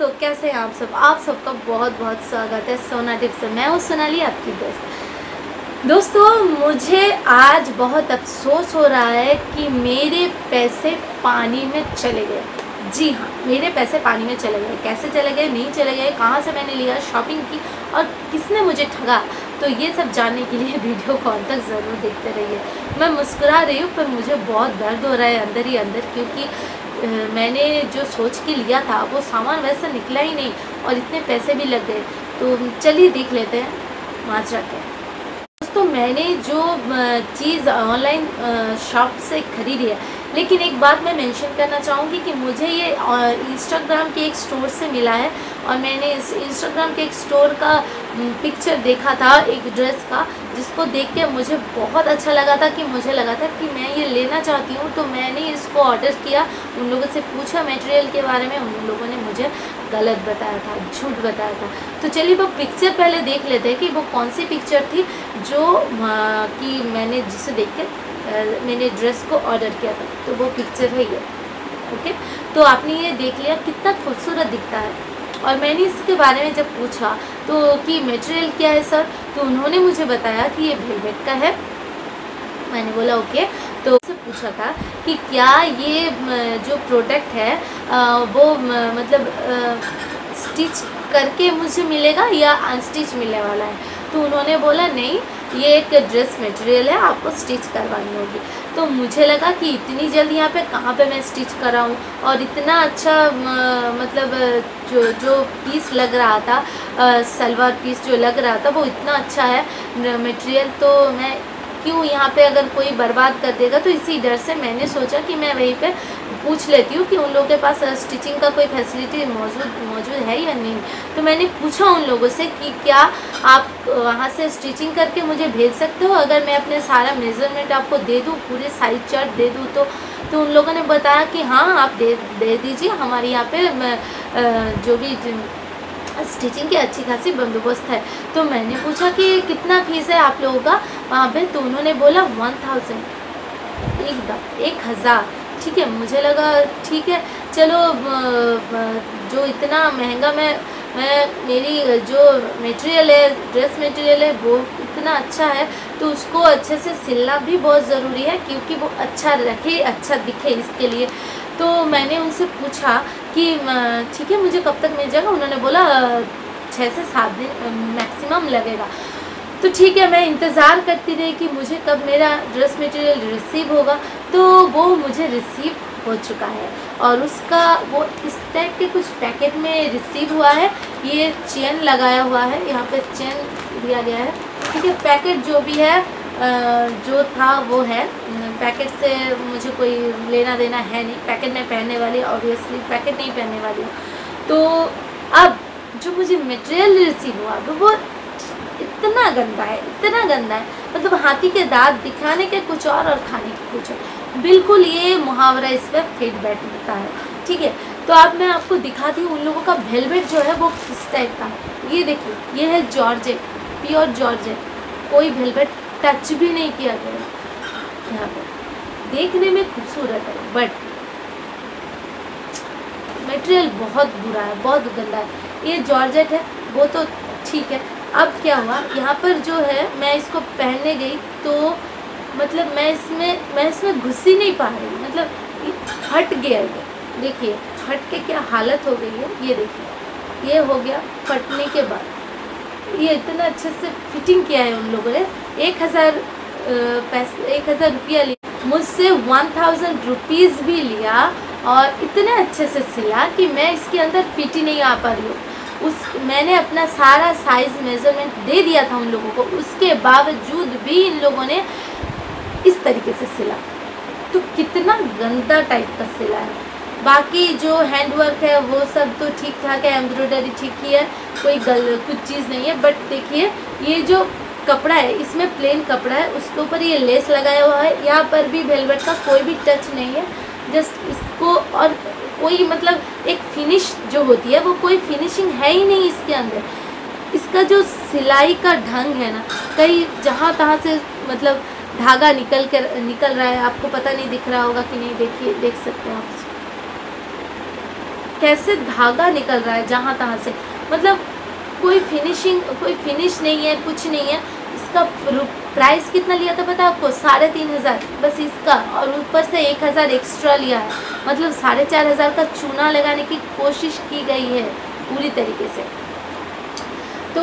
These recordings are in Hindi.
दोस्तों कैसे हैं आप सब? आप सबका बहुत बहुत स्वागत है सोना टिप्स में हूँ सोनाली, आपकी दोस्त। दोस्तों, मुझे आज बहुत अफसोस हो रहा है कि मेरे पैसे पानी में चले गए। जी हाँ मेरे पैसे पानी में चले गए। कैसे चले गए? नहीं चले गए। कहाँ से मैंने लिया? शॉपिंग की। और किसने मुझे ठगा? तो ये सब जानने के लिए वीडियो को अंत तक ज़रूर देखते रहिए। मैं मुस्कुरा रही हूँ, पर मुझे बहुत दर्द हो रहा है अंदर ही अंदर, क्योंकि मैंने जो सोच के लिया था, वो सामान वैसा निकला ही नहीं और इतने पैसे भी लग गए। तो चलिए देख लेते हैं माजरा के दोस्तों, मैंने जो चीज़ ऑनलाइन शॉप से ख़रीदी है, लेकिन एक बात मैं मेंशन करना चाहूँगी कि मुझे ये इंस्टाग्राम के एक स्टोर से मिला है और मैंने इस इंस्टाग्राम के एक स्टोर का पिक्चर देखा था, एक ड्रेस का, जिसको देख के मुझे बहुत अच्छा लगा था कि मुझे लगा था कि मैं ये लेना चाहती हूँ तो मैंने इसको ऑर्डर किया। उन लोगों से पूछा मटेरियल के बारे में, उन लोगों ने मुझे गलत बताया था, झूठ बताया था। तो चलिए वो पिक्चर पहले देख लेते हैं कि वो कौन सी पिक्चर थी जो कि मैंने जिसे देख के मैंने ड्रेस को ऑर्डर किया था। तो वो पिक्चर है ये ओके तो आपने ये देख लिया, कितना खूबसूरत दिखता है। और मैंने इसके बारे में जब पूछा तो कि मटेरियल क्या है सर तो उन्होंने मुझे बताया कि ये वेलवेट का है। मैंने बोला, ओके। तो उससे पूछा था कि क्या ये जो प्रोडक्ट है वो मतलब स्टिच करके मुझे मिलेगा या अनस्टिच मिलने वाला है? तो उन्होंने बोला, नहीं, ये एक ड्रेस मटेरियल है, आपको स्टिच करवानी होगी। तो मुझे लगा कि इतनी जल्दी यहाँ पे कहाँ पे मैं स्टिच कराऊँ? और इतना अच्छा मतलब जो जो पीस लग रहा था सलवार पीस जो लग रहा था, वो इतना अच्छा है। मटेरियल तो मैं क्यों यहाँ पे अगर कोई बर्बाद कर देगा तो इसी डर से मैंने सोचा कि मैं वहीं पे पूछ लेती हूँ कि उन लोगों के पास स्टिचिंग का कोई फैसिलिटी मौजूद मौजूद है या नहीं? तो मैंने पूछा उन लोगों से कि क्या आप वहाँ से स्टिचिंग करके मुझे भेज सकते हो? अगर मैं अपने सारा मेज़रमेंट आपको दे दूँ, पूरे साइज़ चार्ट दे दूँ तो तो उन लोगों ने बताया कि हाँ आप दे दे दीजिए, हमारे यहाँ पे जो भी स्टिचिंग की अच्छी खासी बंदोबस्त है। तो मैंने पूछा कि कितना फ़ीस है आप लोगों का वहाँ पे? तो उन्होंने बोला, वन थाउज़ेंड। एक एक हज़ार। ठीक है, मुझे लगा ठीक है, चलो जो इतना महँगा मैं मैं, मेरी जो मटेरियल है ड्रेस मटेरियल है, वो इतना अच्छा है तो उसको अच्छे से सिलना भी बहुत ज़रूरी है, क्योंकि वो अच्छा रखे अच्छा दिखे इसके लिए। तो मैंने उनसे पूछा कि ठीक है, मुझे कब तक मिल जाएगा? उन्होंने बोला छः से सात दिन मैक्सिमम लगेगा। तो ठीक है, मैं इंतज़ार करती रही कि मुझे कब मेरा ड्रेस मटेरियल रिसीव होगा। तो वो मुझे रिसीव हो चुका है और उसका वो इस टाइप के कुछ पैकेट में रिसीव हुआ है। ये चेन लगाया हुआ है। यहाँ पे चेन दिया गया है। ठीक है पैकेट जो भी है जो था वो है। पैकेट से मुझे कोई लेना देना है नहीं। पैकेट नहीं पहनने वाली ऑब्वियसली पैकेट नहीं पहनने वाली तो अब जो मुझे मटेरियल रिसीव हुआ तो वो इतना गंदा है, इतना गंदा है। मतलब हाथी के दांत दिखाने के कुछ और और खाने के कुछ और। बिल्कुल ये मुहावरा इस पर फिट बैठता है, ठीक है? तो अब आप मैं आपको दिखाती हूँ उन लोगों का वेलवेट जो है वो किस टाइप का ये देखिए, ये है जॉर्जेट प्योर जॉर्जेट कोई वेलवेट टच भी नहीं किया गया यहाँ पर देखने में खूबसूरत है बट मटेरियल बहुत बुरा है, बहुत गंदा है। ये जॉर्जेट है, वो तो ठीक है। अब क्या हुआ? यहाँ पर जो है, मैं इसको पहनने गई तो मतलब मैं इसमें मैं इसमें घुस ही नहीं पा रही मतलब हट गया ये। देखिए, हट के क्या हालत हो गई है? ये देखिए, ये हो गया फटने के बाद। ये इतना अच्छे से फिटिंग किया है उन लोगों ने। एक हज़ार पैसे, एक हज़ार रुपया लिया। मुझसे वन थाउज़ेंड रुपीज़ भी लिया और इतने अच्छे से सिला कि मैं इसके अंदर फिट ही नहीं आ पा रही हूँ। उस, मैंने अपना सारा साइज़ मेज़रमेंट दे दिया था उन लोगों को। उसके बावजूद भी इन लोगों ने इस तरीके से सिला। तो कितना गंदा टाइप का सिला है। बाकी जो हैंड वर्क है, वो सब तो ठीक ठाक है एम्ब्रॉयडरी ठीक ही है, कोई गल, कुछ चीज़ नहीं है। बट देखिए, ये जो कपड़ा है, इसमें प्लेन कपड़ा है, उसके ऊपर ये लेस लगाया हुआ है। यहाँ पर भी वेलवेट का कोई भी टच नहीं है। जस्ट इसको और कोई मतलब एक फिनिश जो होती है, वो कोई फिनिशिंग है ही नहीं इसके अंदर। इसका जो सिलाई का ढंग है ना, कई जहाँ तहाँ से मतलब धागा निकल कर, निकल रहा है, आपको पता नहीं दिख रहा होगा कि नहीं देखिए, देख सकते हैं आप कैसे धागा निकल रहा है जहाँ तहाँ से? मतलब कोई फिनिशिंग कोई फिनिश नहीं है, कुछ नहीं है, इसका प्राइस कितना लिया था पता आपको? साढ़े तीन हज़ार। बस इसका। और ऊपर से एक हज़ार एक्स्ट्रा लिया है। मतलब साढ़े चार हज़ार का चूना लगाने की कोशिश की गई है पूरी तरीके से। तो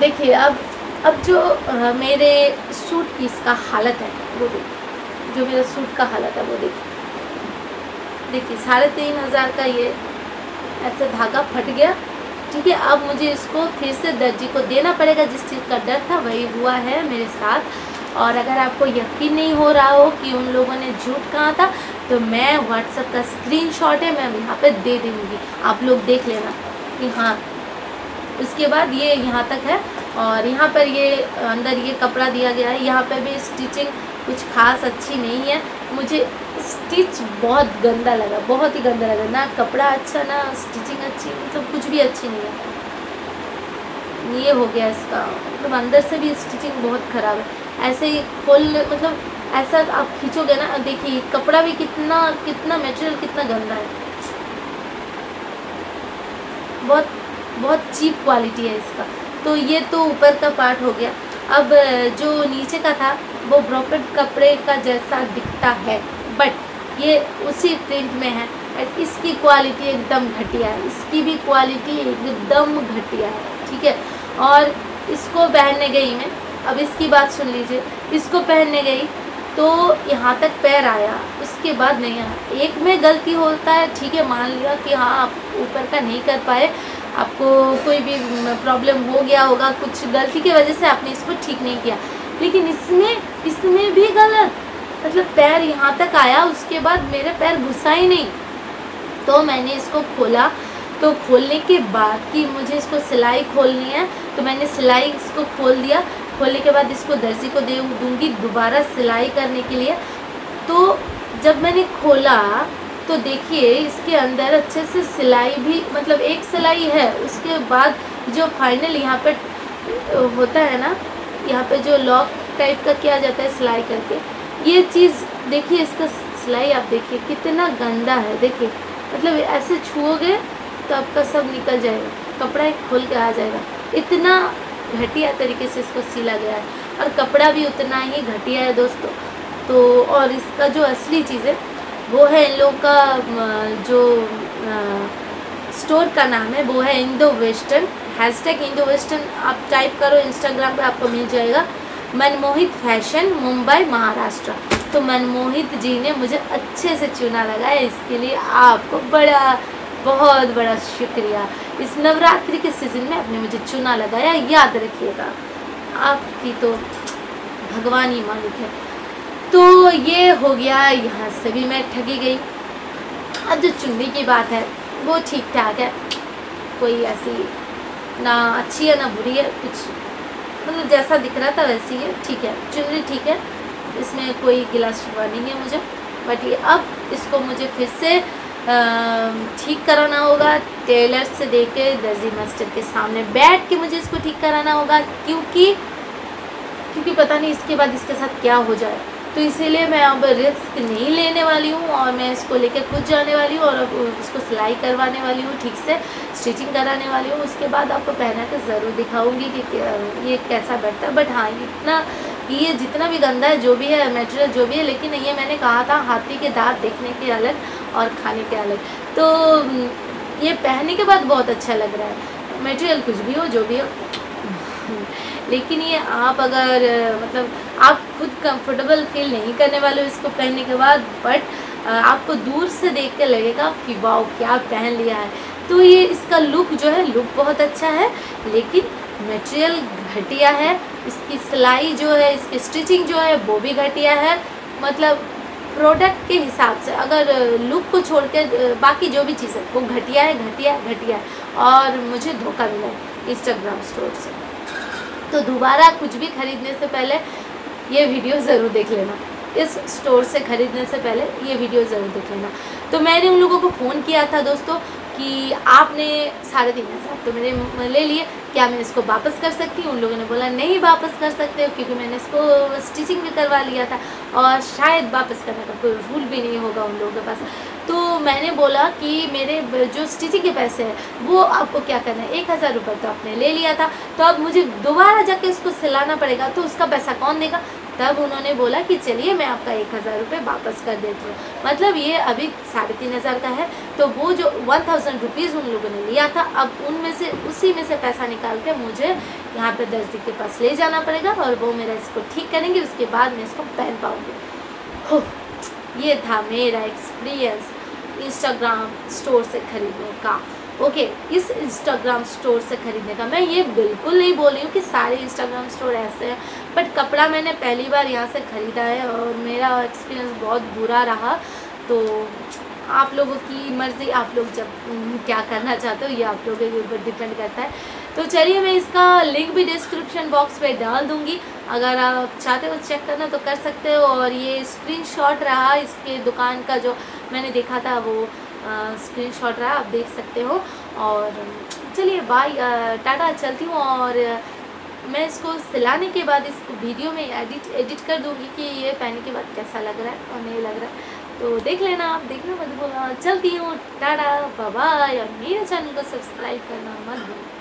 देखिए अब अब जो आ, मेरे सूट की इसका हालत है वो देखिए। जो मेरा सूट का हालत है वो देखिए। देखिए साढ़े तीन हज़ार का ये ऐसे धागा फट गया। ठीक है, अब मुझे इसको फिर से दर्जी को देना पड़ेगा। जिस चीज़ का डर था वही हुआ है मेरे साथ। और अगर आपको यकीन नहीं हो रहा हो कि उन लोगों ने झूठ कहा था तो मैं व्हाट्सएप का स्क्रीनशॉट है, मैं यहाँ पर दे दूँगी। आप लोग देख लेना कि हाँ उसके बाद ये यहाँ तक है। और यहाँ पर ये अंदर ये कपड़ा दिया गया है। यहाँ पर भी स्टिचिंग कुछ खास अच्छी नहीं है। मुझे स्टिच बहुत गंदा लगा, बहुत ही गंदा लगा। ना कपड़ा अच्छा ना स्टिचिंग अच्छी मतलब कुछ भी अच्छी नहीं है। ये हो गया इसका। मतलब अंदर से भी स्टिचिंग बहुत ख़राब है। ऐसे ही खोल मतलब ऐसा आप खींचोगे ना, देखिए कपड़ा भी कितना कितना मटेरियल कितना गंदा है। बहुत बहुत चीप क्वालिटी है इसका। तो ये तो ऊपर का पार्ट हो गया। अब जो नीचे का था, वो ब्रोकेड कपड़े का जैसा दिखता है बट ये उसी प्रिंट में है। इसकी क्वालिटी एकदम घटिया है। इसकी भी क्वालिटी एकदम घटिया है, ठीक है? और इसको पहनने गई मैं। अब इसकी बात सुन लीजिए। इसको पहनने गई तो यहाँ तक पैर आया, उसके बाद नहीं आया। एक में गलती होता है, ठीक है? मान लिया कि हाँ आप ऊपर का नहीं कर पाए। आपको कोई भी प्रॉब्लम हो गया होगा, कुछ गलती की वजह से आपने इसको ठीक नहीं किया। लेकिन इसमें इसमें भी गलत। मतलब पैर यहाँ तक आया, उसके बाद मेरे पैर घुसा ही नहीं। तो मैंने इसको खोला। तो खोलने के बाद कि मुझे इसको सिलाई खोलनी है तो मैंने सिलाई इसको खोल दिया। खोलने के बाद इसको दर्जी को दे दूँगी दोबारा सिलाई करने के लिए। तो जब मैंने खोला तो देखिए, इसके अंदर अच्छे से सिलाई भी मतलब एक सिलाई है, उसके बाद जो फाइनल यहाँ पर होता है ना, यहाँ पे जो लॉक टाइप का किया जाता है सिलाई करके, ये चीज़ देखिए, इसका सिलाई आप देखिए, कितना गंदा है, देखिए मतलब ऐसे छुओगे तो आपका सब निकल जाएगा, कपड़ा एक खोल के आ जाएगा, इतना घटिया तरीके से इसको सिला गया है, और कपड़ा भी उतना ही घटिया है दोस्तों तो और इसका जो असली चीज़ है वो है इन लोग का जो स्टोर का नाम है, वो है Indo western hashtag Indo western आप टाइप करो इंस्टाग्राम पे आपको मिल जाएगा. मनमोहित फ़ैशन, मुंबई, महाराष्ट्र. तो मनमोहित जी ने मुझे अच्छे से चुना लगाया इसके लिए आपको बड़ा, बहुत बड़ा शुक्रिया. इस नवरात्रि के सीज़न में आपने मुझे चुना लगाया, याद रखिएगा. आपकी तो भगवान ही मालिक है. तो ये हो गया, यहाँ से भी मैं ठगी गई। अब जो चुन्नी की बात है, वो ठीक ठाक है। कोई ऐसी ना अच्छी है, ना बुरी है, कुछ मतलब जैसा दिख रहा था वैसी है, ठीक है। चुनरी ठीक है, इसमें कोई गिलास शिकवा नहीं है मुझे। बट ये अब इसको मुझे फिर से ठीक कराना होगा। टेलर से दे के दर्जी मास्टर के सामने बैठ के मुझे इसको ठीक कराना होगा। क्योंकि क्योंकि पता नहीं इसके बाद इसके साथ क्या हो जाए। तो इसीलिए मैं अब रिस्क नहीं लेने वाली हूँ और मैं इसको लेकर खुद जाने वाली हूँ और अब सिलाई करवाने वाली हूँ, ठीक से स्टिचिंग कराने वाली हूँ। उसके बाद आपको पहना के ज़रूर दिखाऊँगी कि ये कैसा बैठता है। बट हाँ इतना, ये जितना भी गंदा है, जो भी है मटेरियल जो भी है, लेकिन ये मैंने कहा था हाथी के दांत देखने के अलग और खाने के अलग। तो ये पहनने के बाद बहुत अच्छा लग रहा है। मटेरियल कुछ भी हो, जो भी हो। लेकिन ये आप अगर मतलब आप खुद कंफर्टेबल फील नहीं करने वाले हो इसको पहनने के बाद बट आपको दूर से देख कर लगेगा कि वाओ क्या पहन लिया है। तो ये इसका लुक जो है लुक बहुत अच्छा है, लेकिन मटेरियल घटिया है। इसकी सिलाई जो है, इसकी स्टिचिंग जो है, वो भी घटिया है। मतलब प्रोडक्ट के हिसाब से अगर लुक को छोड़ कर बाकी जो भी चीज़ है वो घटिया है, घटिया घटिया। है और मुझे धोखा मिला है इंस्टाग्राम स्टोर से। तो दोबारा कुछ भी ख़रीदने से पहले ये वीडियो ज़रूर देख लेना। इस स्टोर से ख़रीदने से पहले ये वीडियो ज़रूर देख लेना। तो मैंने उन लोगों को फ़ोन किया था दोस्तों। कि आपने साढ़े तीन हज़ार तो मेरे ले लिए, क्या मैं इसको वापस कर सकती हूँ? उन लोगों ने बोला, नहीं, वापस कर सकते हो, क्योंकि मैंने इसको स्टिचिंग भी करवा लिया था और शायद वापस करने का कोई रूल भी नहीं होगा उन लोगों के पास। तो मैंने बोला कि मेरे जो स्टिचिंग के पैसे हैं, वो आपको क्या करना है? एक हज़ार रुपये तो आपने ले लिया था। तो अब मुझे दोबारा जाके उसको सिलाना पड़ेगा तो उसका पैसा कौन देगा? तब उन्होंने बोला कि चलिए मैं आपका एक हज़ार रुपये वापस कर देती हूँ। मतलब ये अभी साढ़े तीन हज़ार का है। तो वो जो वन थाउज़ेंड रुपीज़ उन लोगों ने लिया था, अब उनमें से, उसी में से पैसा निकाल के मुझे यहाँ पे दर्जी के पास ले जाना पड़ेगा और वो मेरा इसको ठीक करेंगे, उसके बाद मैं इसको पहन पाऊँगी। हो ये था मेरा एक्सपीरियंस इंस्टाग्राम स्टोर से ख़रीदने का। ओके okay, इस इंस्टाग्राम स्टोर से ख़रीदने का मैं ये बिल्कुल नहीं बोल रही हूँ कि सारे इंस्टाग्राम स्टोर ऐसे हैं बट कपड़ा मैंने पहली बार यहाँ से ख़रीदा है और मेरा एक्सपीरियंस बहुत बुरा रहा। तो आप लोगों की मर्ज़ी आप लोग जब क्या करना चाहते हो ये आप लोगों के ऊपर डिपेंड करता है। तो चलिए मैं इसका लिंक भी डिस्क्रिप्शन बॉक्स पे डाल दूँगी। अगर आप चाहते हो चेक करना तो कर सकते हो और ये स्क्रीनशॉट रहा इसके दुकान का जो मैंने देखा था वो स्क्रीनशॉट रहा आप देख सकते हो। और चलिए बाय टाटा, चलती हूँ और मैं इसको सिलाने के बाद इस वीडियो में एडिट एडिट कर दूँगी कि ये पहनने के बाद कैसा लग रहा है और नहीं लग रहा है। तो देख लेना आप, देखना मत बोला चलती हूँ, टाटा बाय और मेरे चैनल को सब्सक्राइब करना मत भूलना